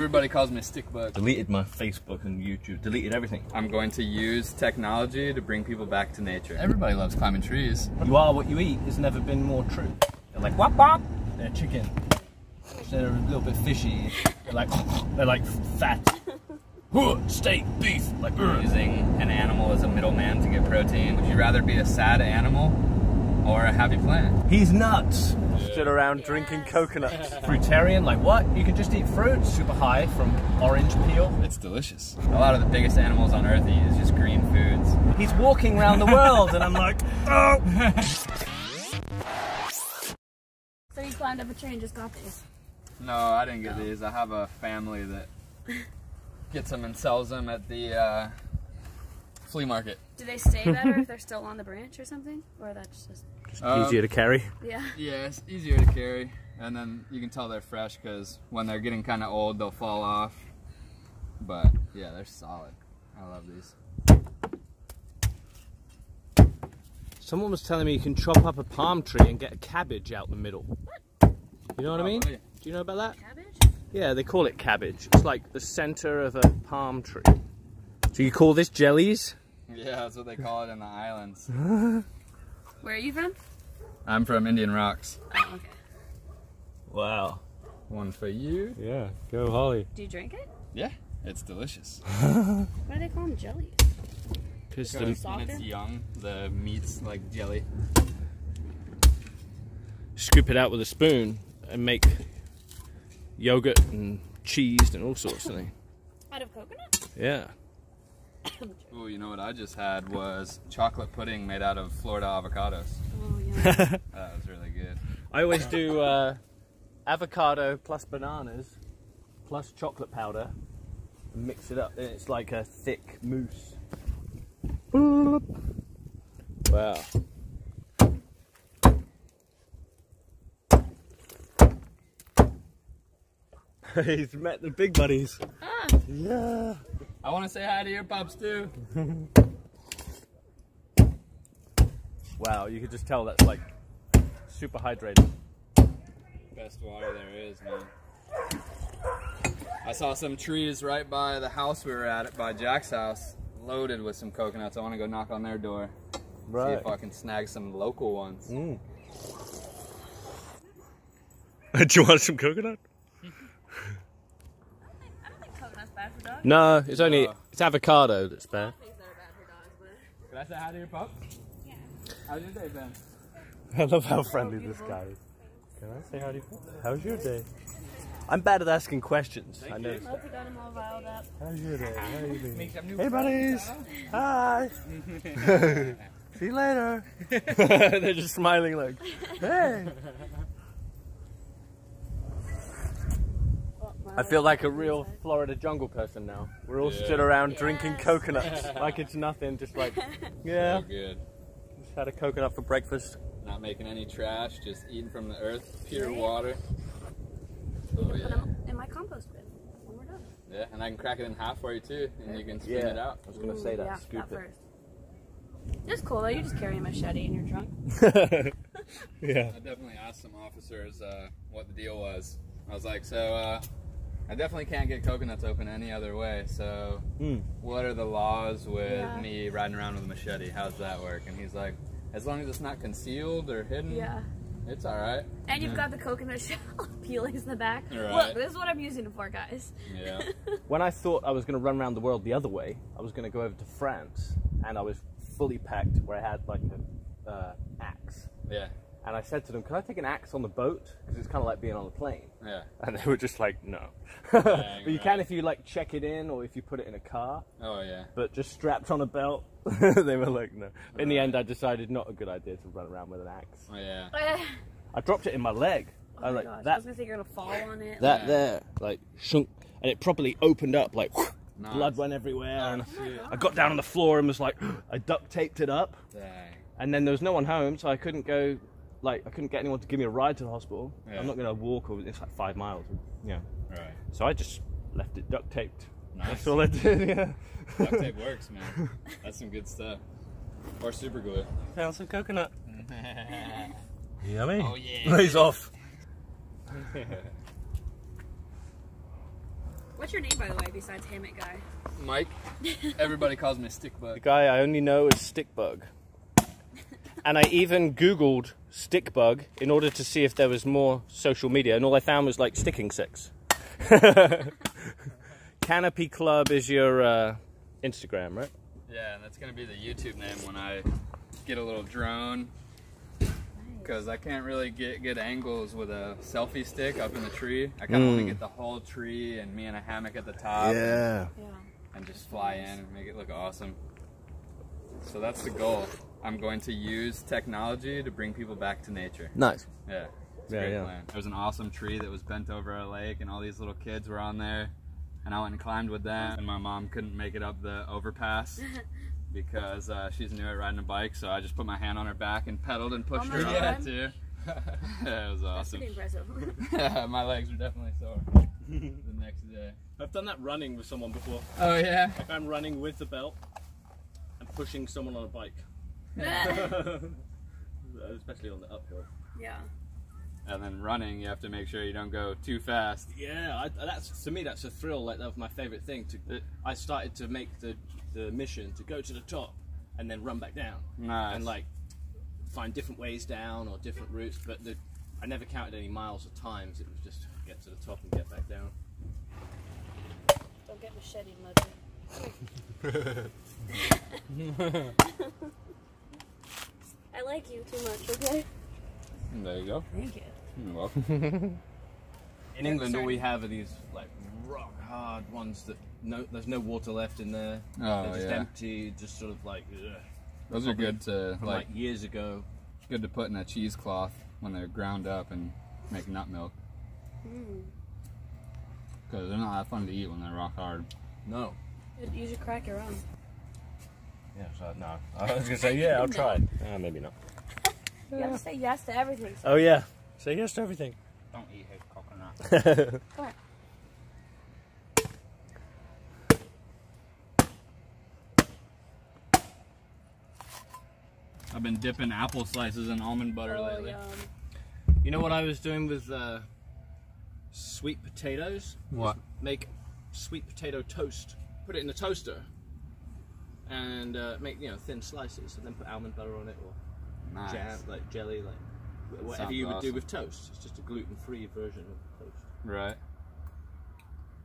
Everybody calls me a Stickbug. Deleted my Facebook and YouTube. Deleted everything. I'm going to use technology to bring people back to nature. Everybody loves climbing trees. You are what you eat has never been more true. They're like wop wop. They're chicken. They're a little bit fishy. They're like they're like fat. Steak, beef, like Using an animal as a middleman to get protein. Would you rather be a sad animal or a happy plant? He's nuts. Stood around drinking coconuts. Fruitarian, like what? You can just eat fruit. Super high from orange peel. It's delicious. A lot of the biggest animals on earth eat is just green foods. He's walking around the world, and I'm like, oh. So you climbed up a tree and just got these. No, I didn't get these. I have a family that gets them and sells them at the uh, flea market. Do they stay better if they're still on the branch or something? Or that's just Um, Easier to carry. yeah. Yeah, it's easier to carry, and then you can tell they're fresh because when they're getting kind of old, they'll fall off. But yeah, they're solid. I love these. Someone was telling me you can chop up a palm tree and get a cabbage out the middle. You know what I mean? Probably. Do you know about that? Cabbage? Yeah, they call it cabbage. It's like the center of a palm tree. So you call this jellies? Yeah, that's what they call it in the islands. Where are you from? I'm from Indian Rocks. Oh, okay. Wow. One for you. Yeah, go Holly. Do you drink it? Yeah, it's delicious. Why do they call them jellies? Because Because when it's young, the meat's like jelly. scoop it out with a spoon and make yogurt and cheese and all sorts of things. Out of coconut? Yeah. Oh, you know what I just had was chocolate pudding made out of Florida avocados. Oh, yeah. That was really good. I always do uh, avocado plus bananas plus chocolate powder and mix it up. And it's like a thick mousse. Wow. He's met the big buddies. ah, Yeah. I want to say hi to your pups too. Wow, you could just tell that's like super hydrated. Best water there is, man. I saw some trees right by the house we were at, by Jack's house, loaded with some coconuts. I want to go knock on their door, see if I can snag some local ones. Mm. Do you want some coconut? I don't think coconut's bad for dogs. No, it's only No. it's avocado that's bad. Things that are bad for dogs, but Can I say hi to your pup? yeah. How's your day been? I love how friendly this guy is. Can I say how do you How's your day? I'm bad at asking questions. I know. Lots got them all riled up. How's your day? How you doing? Make some new Hey buddies! Hi! See you later! They're just smiling like, hey! I feel like a real Florida jungle person now. We're all Yeah. stood around drinking coconuts like it's nothing, just like, yeah, So good. just had a coconut for breakfast. Not making any trash, just eating from the earth, pure Right. water. Oh Put yeah. them in my compost bin when we're done. Yeah, and I can crack it in half for you too, and you can spin Yeah. it out. I was gonna say that, yeah, scoop that it. first. It's cool though. You just carry a machete in your trunk. yeah. I definitely asked some officers uh, what the deal was. I was like, so uh, I definitely can't get coconuts open any other way. So Mm. what are the laws with Yeah. me riding around with a machete? How's that work? And he's like, as long as it's not concealed or hidden, Yeah. it's all right. And you've Yeah. got the coconut shell peelings in the back. Right. Look, this is what I'm using it for, guys. Yeah. When I thought I was going to run around the world the other way, I was going to go over to France, and I was fully packed, where I had like an uh, axe. Yeah. And I said to them, "Can I take an axe on the boat? Because it's kind of like being on a plane." Yeah. And they were just like, "No." but you right. can if you like check it in, or if you put it in a car. Oh yeah. But just strapped on a belt, they were like, "No." In the end, I decided not a good idea to run around with an axe. Oh yeah. oh I dropped it in my leg. Oh I my was like gosh. I was gonna say you're gonna fall on it. that Yeah. there, like shunk, and it properly opened up, like Nice. blood went everywhere. and oh shit. I got down on the floor and was like, I duct taped it up, Dang. and then there was no one home, so I couldn't go. Like I couldn't get anyone to give me a ride to the hospital. Yeah. I'm not gonna walk over. It's like five miles. Yeah. Right. So I just left it duct taped. Nice. That's all I did. Yeah. Duct tape works, man. That's some good stuff. Or super glue. Found some coconut. Yummy. Oh, yeah. He's off. What's your name, by the way, besides Hammock Guy? Mike. Everybody calls me Stick The guy I only know as Stickbug. And I even Googled Stickbug in order to see if there was more social media, and all I found was like sticking six. Canopy Club is your uh, Instagram, right? Yeah, that's gonna be the YouTube name when I get a little drone. Because I can't really get good angles with a selfie stick up in the tree. I kind of want to Mm. get the whole tree and me in a hammock at the top. Yeah. and just fly in and make it look awesome. So that's the goal. I'm going to use technology to bring people back to nature. Nice. Yeah. It's a Yeah, great yeah. plan. There was an awesome tree that was bent over a lake and all these little kids were on there. And I went and climbed with them and my mom couldn't make it up the overpass because uh, she's new at riding a bike. So I just put my hand on her back and pedaled and pushed my her on God. it too. yeah, it was That's awesome. pretty impressive. yeah, my legs were definitely sore the next day. I've done that running with someone before. Oh yeah? Like I'm running with the belt and pushing someone on a bike. Especially on the uphill. yeah. And then running, you have to make sure you don't go too fast. Yeah, I, that's to me that's a thrill. Like that was my favorite thing. To It- I started to make the the mission to go to the top and then run back down Nice. and like find different ways down or different routes. But the, I never counted any miles or times. It was just get to the top and get back down. Don't get machete muddy. I like you too much, okay? There you go. Thank you. You're welcome. In England, all we have are these like rock hard ones that no, there's no water left in there. Oh, They're just yeah. empty, just sort of like ugh, Those are good to from like like years ago. good to put in a cheesecloth when they're ground up and make nut milk Mm. because they're not that fun to eat when they're rock hard. No. You should crack your own. Yeah, so no. I was gonna say yeah, I'll try. Uh, maybe not. You have to say yes to everything. Oh yeah, say yes to everything. Don't eat his coconut. Come on. I've been dipping apple slices in almond butter Oh, lately. yum. you know what I was doing with uh, sweet potatoes? What? Make sweet potato toast. Put it in the toaster. And uh, make you know thin slices, and then put almond butter on it, or Nice. jam, like jelly, like whatever Sounds you would do with toast. It's just a gluten-free version of toast. Right.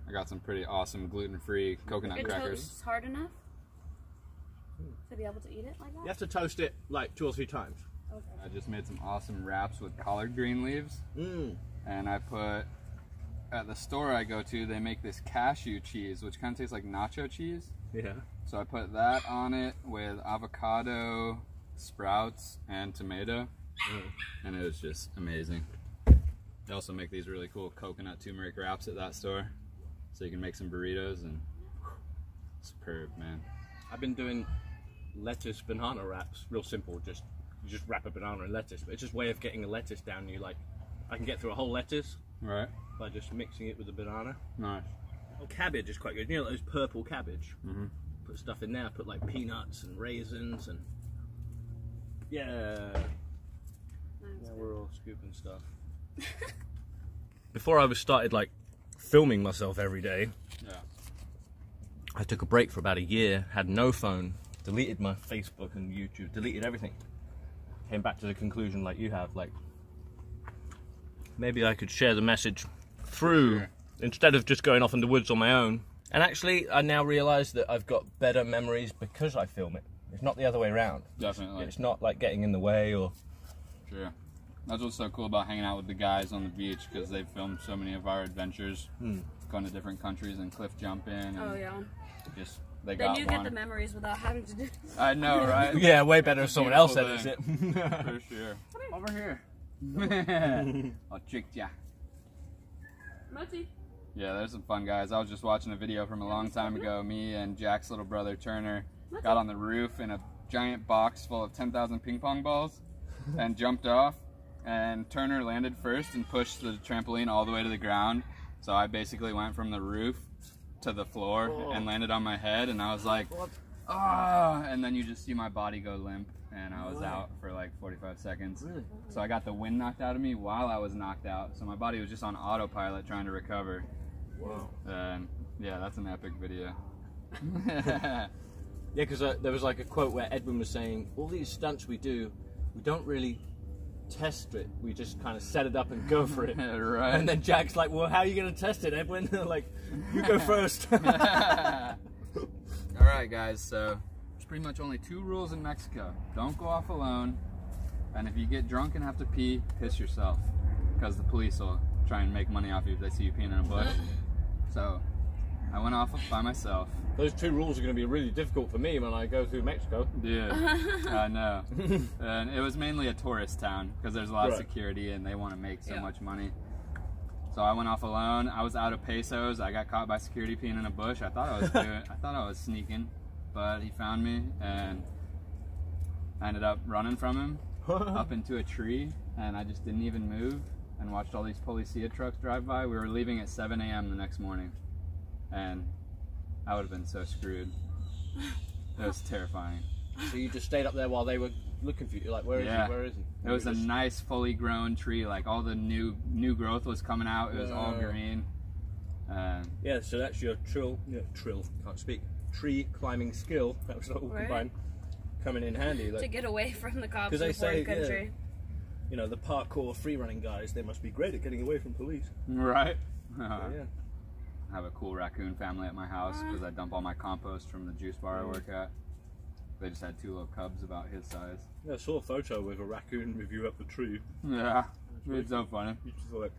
I got some pretty awesome gluten-free coconut Your crackers. toast hard enough to be able to eat it like that. You have to toast it like two or three times. Okay. I just made some awesome wraps with collard green leaves, Mm. and I put at the store I go to. They make this cashew cheese, which kind of tastes like nacho cheese. Yeah. So I put that on it with avocado, sprouts, and tomato, and it was just amazing. They also make these really cool coconut turmeric wraps at that store, so you can make some burritos and whew, superb, man. I've been doing lettuce banana wraps, real simple. Just you just wrap a banana in lettuce, but it's just a way of getting the lettuce down. You like, I can get through a whole lettuce Right? by just mixing it with the banana. Nice. Oh, cabbage is quite good. You know those purple cabbage. Mhm. Put stuff in there. Put like peanuts and raisins and yeah. Nice. Yeah, we're all scooping stuff. Before I was started like filming myself every day, Yeah. I took a break for about a year, had no phone, deleted my Facebook and YouTube, deleted everything. Came back to the conclusion like you have, like maybe I could share the message through Sure. instead of just going off in the woods on my own. And actually, I now realise that I've got better memories because I film it. It's not the other way around. Definitely. It's not like getting in the way or Sure. That's what's so cool about hanging out with the guys on the beach because they've filmed so many of our adventures, Hmm. going to different countries and cliff jumping. And Oh, yeah. Just they Then got you one. get the memories without having to do I know, right? yeah, way better if someone else beautiful edits it. For sure. Over here. I tricked ya. Mochi. Yeah, there's some fun guys. I was just watching a video from a long time ago. Me and Jack's little brother Turner got on the roof in a giant box full of 10,000 ping pong balls and jumped off. And Turner landed first and pushed the trampoline all the way to the ground. So I basically went from the roof to the floor and landed on my head. And I was like, ah! And then you just see my body go limp. And I was out for like 45 seconds. Really? So I got the wind knocked out of me while I was knocked out. So my body was just on autopilot trying to recover. Wow. And Yeah, that's an epic video. Yeah, because uh, there was like a quote where Edwin was saying, "All these stunts we do, we don't really test it. We just kind of set it up and go for it." right. And then Jack's like, "Well, how are you going to test it, Edwin?" like, "You go first. All right, guys. So there's pretty much only two rules in Mexico: don't go off alone, and if you get drunk and have to pee, piss yourself, because the police will try and make money off you if they see you peeing in a bush. So I went off by myself. Those two rules are going to be really difficult for me when I go through Mexico. Yeah, I know. and it was mainly a tourist town because there's a lot of security and they want to make so Yeah. much money. So I went off alone. I was out of pesos. I got caught by security peeing in a bush. I thought I was doing, I thought I was sneaking, but he found me and I ended up running from him up into a tree and I just didn't even move and watched all these policia trucks drive by. We were leaving at 7 a.m. the next morning and I would have been so screwed. It was terrifying. so you just stayed up there while they were looking for you. Like, "Where is Yeah. he? Where is he?" It was a just- nice, fully grown tree. Like all the new new growth was coming out. It was all green. Um, Yeah, so that's your trill, yeah, trill, can't speak, tree climbing skill. That was all Right. combined, coming in handy. to get away from the cops 'Cause in they a foreign say, yeah. Country. you know, the parkour free running guys, they must be great at getting away from police. right. So, yeah. I have a cool raccoon family at my house because I dump all my compost from the juice bar I work at. They just had two little cubs about his size. yeah, I saw a photo with a raccoon with you up the tree. Yeah, it's so funny. You just like,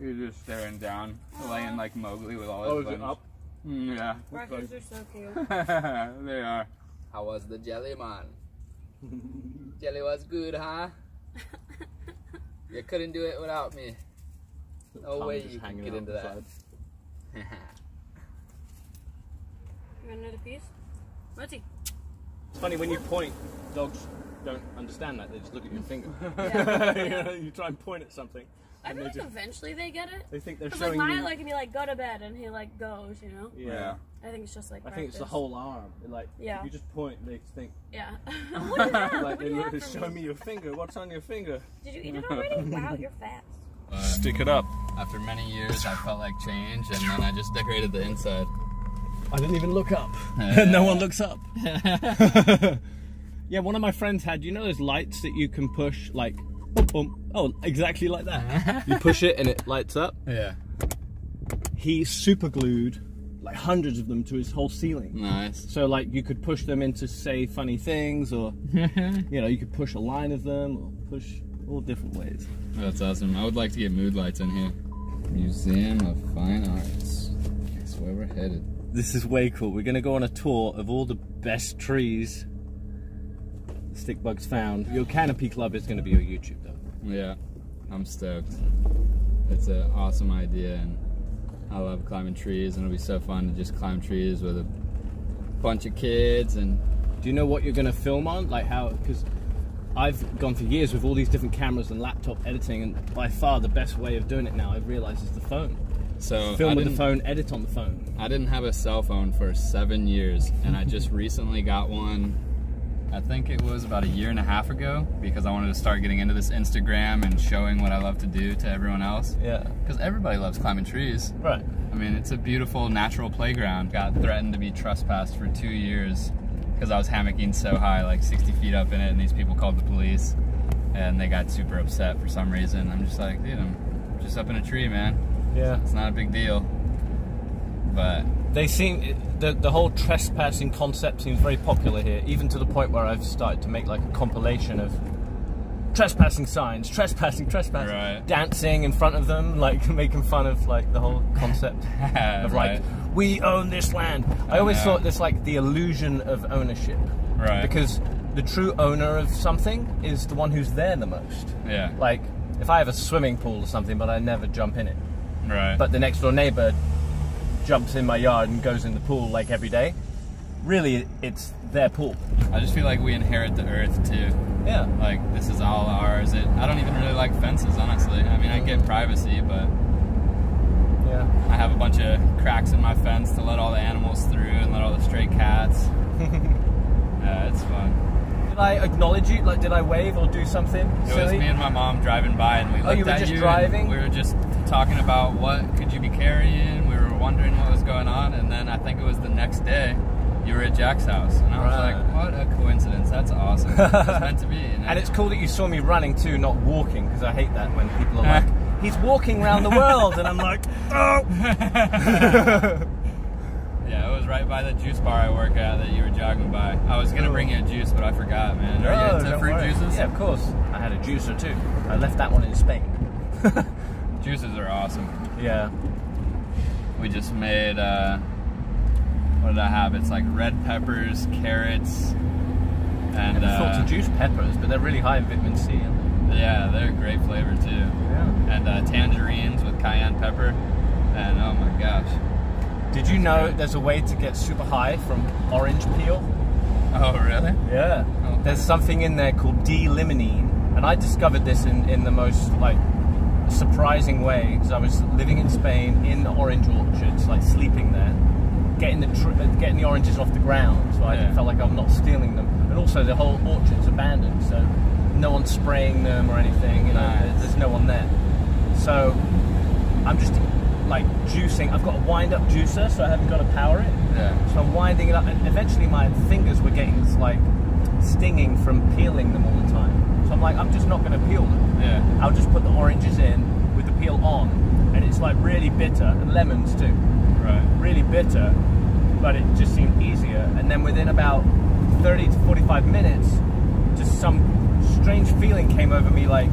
He's just staring down, laying like Mowgli with all his oh, is it limbs. up? Mm, yeah, Raccoons are so cute. they are. How was the jelly man? jelly was good, huh? You couldn't do it without me. No Tongue way you can hanging get into that. You want another piece? Letty. It's funny when you point, dogs don't understand that. They just look at your finger. You, know, you try and point at something, I and feel like just eventually they get it. they think they're Because like showing mine, you. like, can be like, go to bed, and he like goes, you know. yeah. I think it's just like. I think it's the whole arm. Like, Yeah. if you just point, they think, Yeah. what do you have? like, what they do you look, have show for me your finger. What's on your finger? Did you eat it already? wow, you're fat. Uh, stick it up. After many years, I felt like change, and then I just decorated the inside. I didn't even look up. no one looks up. yeah, one of my friends had, you know those lights that you can push, like, boom, boom. Oh, exactly like that. you push it and it lights up. Yeah. He super glued like hundreds of them to his whole ceiling. Nice. So like you could push them into say funny things, or you know you could push a line of them, or push all different ways. That's awesome. I would like to get mood lights in here. Museum of Fine Arts. That's where we're headed. This is way cool. We're gonna go on a tour of all the best trees Stickbugs found. Your canopy club is gonna be your YouTube though. Yeah, I'm stoked. It's an awesome idea, and I love climbing trees, and it'll be so fun to just climb trees with a bunch of kids. And Do you know what you're gonna film on? Like how? Because I've gone for years with all these different cameras and laptop editing, and by far the best way of doing it now I've realised is the phone. so Film with the phone, edit on the phone. I didn't have a cell phone for seven years, and I just recently got one. I think it was about a year and a half ago because I wanted to start getting into this Instagram and showing what I love to do to everyone else. Yeah. Because everybody loves climbing trees. Right. I mean, it's a beautiful natural playground. Got threatened to be trespassed for two years because I was hammocking so high, like 60 feet up in it, and these people called the police, and they got super upset for some reason. I'm just like, dude, I'm just up in a tree, man. Yeah. It's not a big deal. But They seem the the whole trespassing concept seems very popular here, even to the point where I've started to make like a compilation of trespassing signs, trespassing, trespassing, Right. dancing in front of them, like making fun of like the whole concept of right, like we own this land. I always know. thought this like the illusion of ownership, right, because the true owner of something is the one who's there the most. yeah, Like if I have a swimming pool or something, but I never jump in it, right, but the next door neighbor jumps in my yard and goes in the pool like every day. Really, it's their pool. I just feel like we inherit the earth too. Yeah. Like this is all ours. It, I don't even really like fences, honestly. I mean, I get privacy, but Yeah. I have a bunch of cracks in my fence to let all the animals through and let all the stray cats. yeah, it's fun. Did I acknowledge you? Like, did I wave or do something It was silly? me and my mom driving by, and we oh, looked you were at just you. driving? We were just talking about what could you be carrying. Wondering what was going on, and then I think it was the next day, you were at Jack's house, and I was Right. like, "What a coincidence! That's awesome. it's meant to be." You know? And it's cool that you saw me running too, not walking, because I hate that when people are like, he's walking around the world, and I'm like, oh. Yeah, it was right by the juice bar I work at that you were jogging by. I was gonna bring you a juice, but I forgot, man. Are you into fruit worry. juices? Yeah, of course. I had a juicer too. I left that one in Spain. Juices are awesome. Yeah. We just made. Uh, what did I have? It's like red peppers, carrots, and thought uh, to juice peppers, but they're really high in vitamin C. yeah, they're a great flavor too. Yeah. And uh, tangerines with cayenne pepper, and oh my gosh. Did you know there's a way to get super high from orange peel? Oh really? Yeah. Oh. There's something in there called D-limonene, and I discovered this in, in the most like surprising way because I was living in Spain in the orange orchards, like sleeping there, getting the tr- uh, getting the oranges off the ground, so I Yeah. felt like I'm not stealing them, and also the whole orchard's abandoned, so no one's spraying them or anything. You know, Nice. there's no one there. So I'm just like juicing. I've got a wind-up juicer, so I haven't got to power it. Yeah. So I'm winding it up, and eventually my fingers were getting like stinging from peeling them all the time. So I'm like, I'm just not going to peel them. Yeah. I'll just put the oranges in with the peel on, and it's like really bitter, and lemons too, Right. really bitter, but it just seemed easier. And then within about 30 to 45 minutes, just some strange feeling came over me, like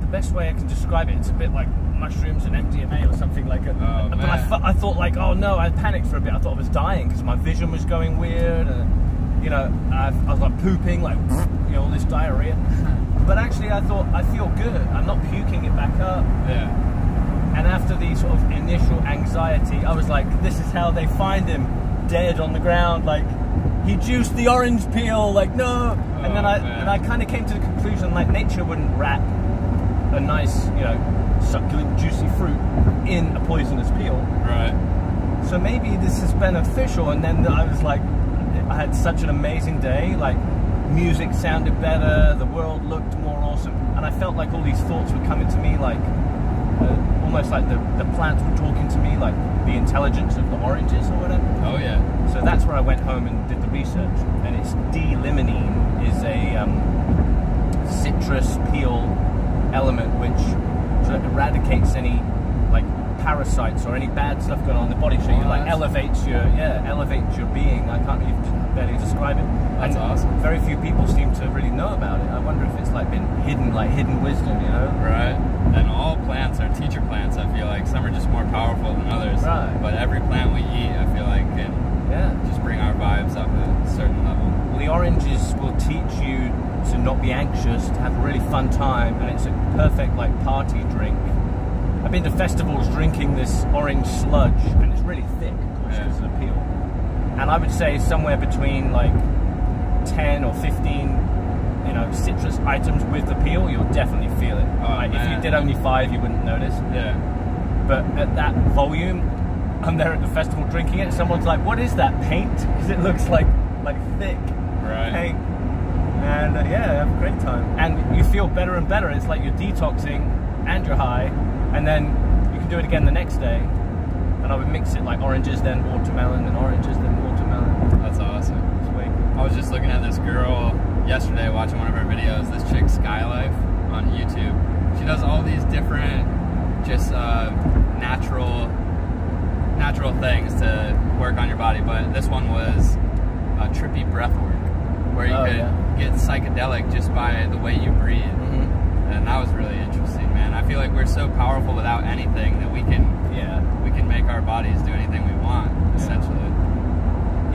the best way I can describe it, it's a bit like mushrooms and MDMA or something like it. Oh, but I, I thought like, oh no, I panicked for a bit. I thought I was dying because my vision was going weird, and you know, I, I was like pooping, like you know, all this diarrhea. But actually, I thought I feel good. I'm not puking it back up. Yeah. And after the sort of initial anxiety, I was like, this is how they find him, dead on the ground, like he juiced the orange peel, like no. and then Oh, I man. and I kind of came to the conclusion like nature wouldn't wrap a nice, you know, succulent, juicy fruit in a poisonous peel. Right. So maybe this is beneficial. And then I was like, I had such an amazing day. Like, music sounded better, the world looked more awesome, and I felt like all these thoughts were coming to me, like uh, almost like the, the plants were talking to me, like the intelligence of the oranges or whatever. Oh yeah. So that's where I went home and did the research. And it's D-limonene is a um, citrus peel element which sort of eradicates any like parasites or any bad stuff going on in the body. So you Oh, like that's- elevates your yeah elevates your being. I can't even barely describe it. That's and awesome. Very few people seem to really know about it. I wonder if it's like been hidden, like hidden wisdom, you know? Right. And all plants are teacher plants. I feel like some are just more powerful than others. Right. But every plant we eat, I feel like can Yeah. just bring our vibes up a certain level. Well, the oranges will teach you to not be anxious, to have a really fun time, and it's a perfect like party drink. I've been to festivals drinking this orange sludge, and it's really thick, Yeah. Is an appeal. And I would say somewhere between like 10 or 15, you know, citrus items with the peel, you'll definitely feel it. Oh, Like, if you did only five, you wouldn't notice. Yeah. But at that volume, I'm there at the festival drinking it, someone's like, "What is that paint?" Because it looks like like thick Right. paint. And uh, yeah, have a great time. And you feel better and better. It's like you're detoxing and you're high, and then you can do it again the next day. And I would mix it like oranges, then watermelon, then oranges, then. That's awesome. I was just looking at this girl yesterday watching one of her videos, this chick Skylife on YouTube. She does all these different just uh, natural natural things to work on your body, but this one was uh, trippy breath work where you Oh, could yeah. get psychedelic just by the way you breathe. Mhm. And that was really interesting, man. I feel like we're so powerful without anything that we can Yeah. we can make our bodies do anything we want, essentially. Yeah,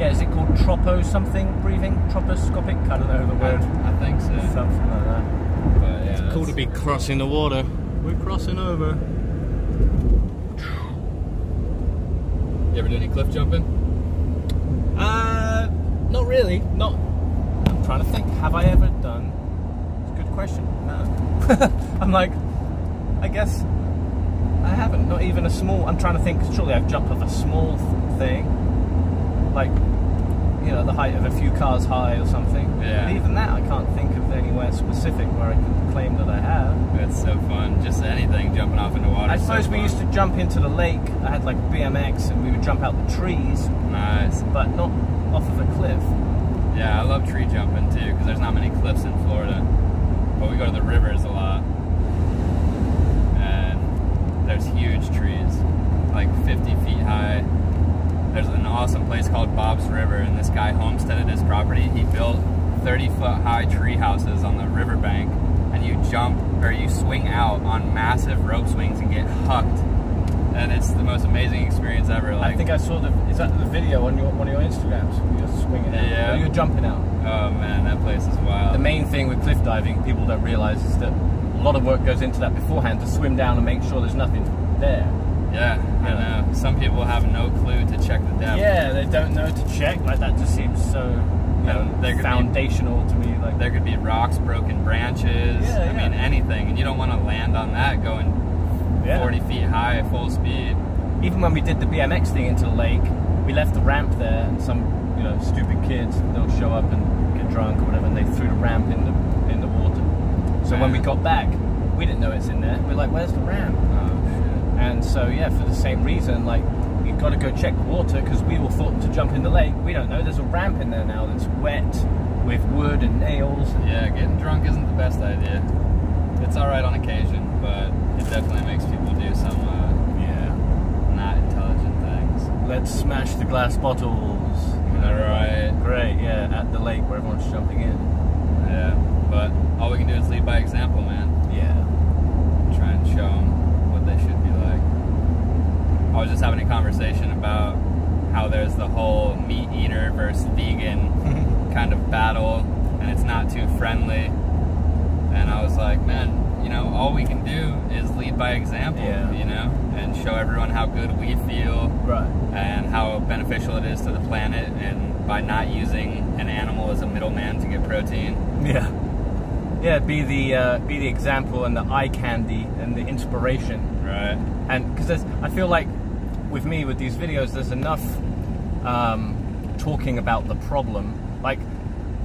is it called tropo something breathing? Troposcopic? I don't know the word. I, I think so. Something like that. But yeah, Cool to be crossing the water. We're crossing over. You ever do any cliff jumping? Uh, not really. Not. I'm trying to think. Have I ever done? It's a good question. No. I'm like, I guess I haven't. Not even a small. I'm trying to think. Surely I've jumped off a small thing. Like, you know, the height of a few cars high or something. Yeah. But even that, I can't think of anywhere specific where I can claim that I have. It's so fun. Just anything jumping off into water. I is so suppose we used to jump into the lake. I had like BMX, and we would jump out the trees, Nice. but not off of a cliff. Yeah, I love tree jumping too because there's not many cliffs in Florida. But we go to the rivers a lot. And there's huge trees, like 50 feet high. There's an awesome place called Bob's River, and this guy homesteaded his property. He built 30 foot high tree houses on the riverbank, and you jump or you swing out on massive rope swings and get hucked. And it's the most amazing experience ever. Like, I think I saw the. Is that the video on your one of your Instagrams? You're swinging out. Yeah. Or you're jumping out. oh man, that place is wild. The main thing with cliff diving, people don't realize, is that a lot of work goes into that beforehand to swim down and make sure there's nothing there. Yeah, I know. Some people have no clue to check the depth. Yeah, they don't know to check. Like that just seems so, you know, there could be- foundational to me. Like There could be rocks, broken branches, Yeah, I yeah. mean anything, and you don't want to land on that going yeah. 40 feet high full speed. Even when we did the BMX thing into the lake, we left the ramp there, and some, you know, stupid kids they'll show up and get drunk or whatever, and they threw the ramp in the in the water. So when we got back, we didn't know it's in there. We're like, "Where's the ramp?" Shit. And so yeah, for the same reason, like you've got to go check the water because we all thought to jump in the lake. We don't know. There's a ramp in there now that's wet with wood and nails. Yeah, getting drunk isn't the best idea. It's all right on occasion, but it definitely makes people do some uh, Yeah. not intelligent things. Let's smash the glass bottles. All right. Great. Yeah, at the lake where everyone's jumping in. Yeah, but all we can do is lead by example, man. Yeah. try and show them what they should be like. I was just having a conversation about how there's the whole meat eater versus vegan kind of battle, and it's not too friendly. And I was like, man, you know, all we can do is lead by example, Yeah. you know, and show everyone how good we feel Right. and how beneficial it is to the planet, and by not using an animal as a middleman to get protein. Yeah. Yeah. Be the uh, be the example and the eye candy and the inspiration. Right. and because I feel like with me with these videos, there's enough um, talking about the problem. Like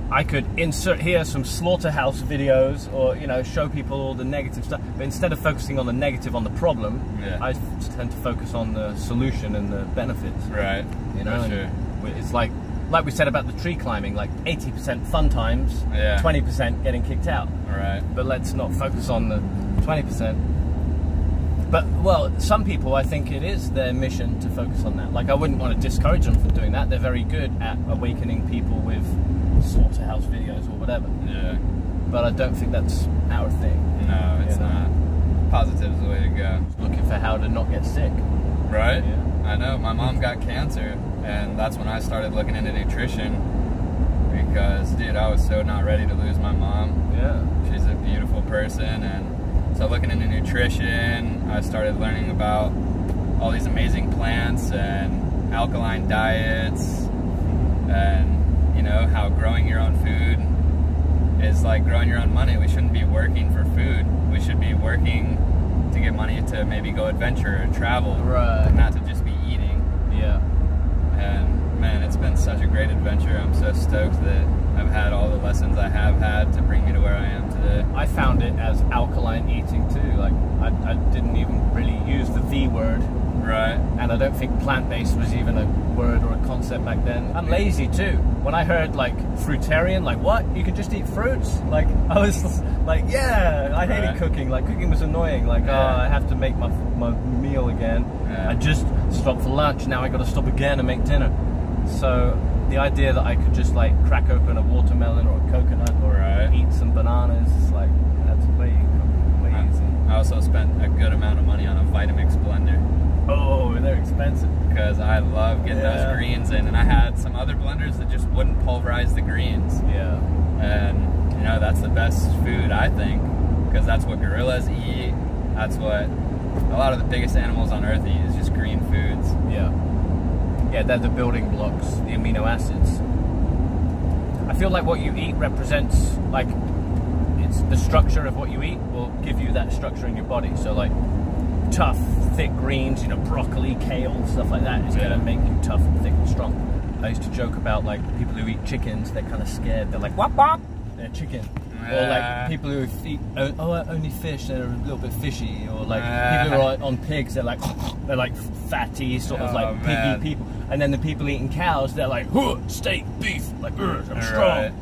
I could insert here some slaughterhouse videos, or you know, show people all the negative stuff. But instead of focusing on the negative on the problem, Yeah. I tend to focus on the solution and the benefits. Right. You know, sure. it's like like we said about the tree climbing, like 80% fun times, Yeah. 20% getting kicked out Right. but let's not focus on the 20%. But, well, some people, I think it is their mission to focus on that. Like, I wouldn't want to discourage them from doing that. They're very good at awakening people with slaughterhouse videos or whatever. Yeah. But I don't think that's our thing. No, it's You know? not. Positive's the way to go. Looking for how to not get sick. Right? Yeah. I know. My mom got cancer, and that's when I started looking into nutrition. Because, dude, I was so not ready to lose my mom. Yeah. She's a beautiful person, and so looking into nutrition, I started learning about all these amazing plants and alkaline diets, and you know how growing your own food is like growing your own money. We shouldn't be working for food. We should be working to get money to maybe go adventure or travel, Right. not to just be eating. Yeah. And man, it's been such a great adventure. I'm so stoked that I've had all the lessons I have had to bring me to where I am today. I found it as alkaline eating too. Like, I, I didn't even really use the V word. Right. and I don't think plant-based was even a word or a concept back then. I'm lazy too. When I heard like fruitarian, like what? You can just eat fruits? Like I was like, yeah, I hated Right. cooking. Like cooking was annoying. Like oh, Yeah. oh, I have to make my my meal again. Yeah. I just stopped for lunch. Now I got to stop again and make dinner. So the idea that I could just like crack open a watermelon or a coconut or Right. eat some bananas, like that's way way easy. I also spent a good amount of money on a Vitamix blender Oh, they're expensive. because I love getting Yeah. those greens in, and I had some other blenders that just wouldn't pulverize the greens, Yeah. and you know that's the best food I think because that's what gorillas eat. That's what a lot of the biggest animals on Earth eat is just green foods. Yeah. They're the building blocks, the amino acids. I feel like what you eat represents like it's the structure of what you eat will give you that structure in your body. So like tough, thick greens, you know, broccoli, kale, stuff like that is Yeah. gonna make you tough and thick and strong. I used to joke about like people who eat chickens. They're kind of scared. They're like wop wop. They're chicken. Or like people who eat oh, oh only fish. They're a little bit fishy. Or like people who are on pigs. They're like they're like fatty sort of Oh, like piggy man. people. And then the people eating cows. They're like steak beef. Like I'm strong. Right.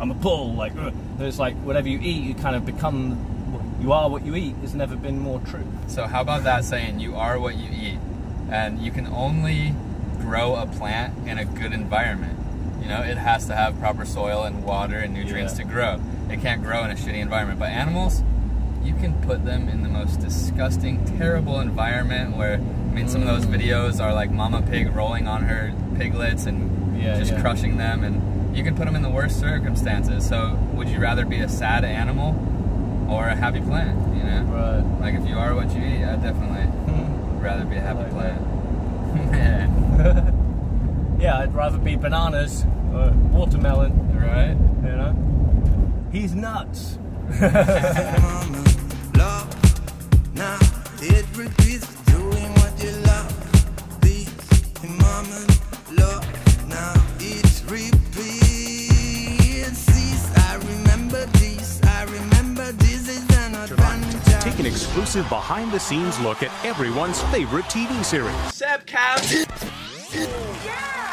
I'm a bull. Like "Ugh." It's like whatever you eat, you kind of become. You are what you eat. Has never been more true. So how about that saying, you are what you eat, and you can only grow a plant in a good environment. You know, it has to have proper soil and water and nutrients Yeah. to grow. It can't grow in a shitty environment. But animals, you can put them in the most disgusting, terrible environment where, I mean, some of those mm. videos are like mama pig rolling on her piglets and Yeah, just yeah. crushing them, and you can put them in the worst circumstances. So, would you rather be a sad animal or a happy plant? You know, Right. like if you are what you eat, I definitely rather be a happy Like plant. Yeah, I'd rather be bananas or watermelon. right? You know. He's nuts. mama, love. Now it repeats doing what you love. This mama, love. Now it repeats. This, I remember this. I remember this is an advantage. Take an exclusive behind the scenes look at everyone's favorite TV series. SebCam. Yeah!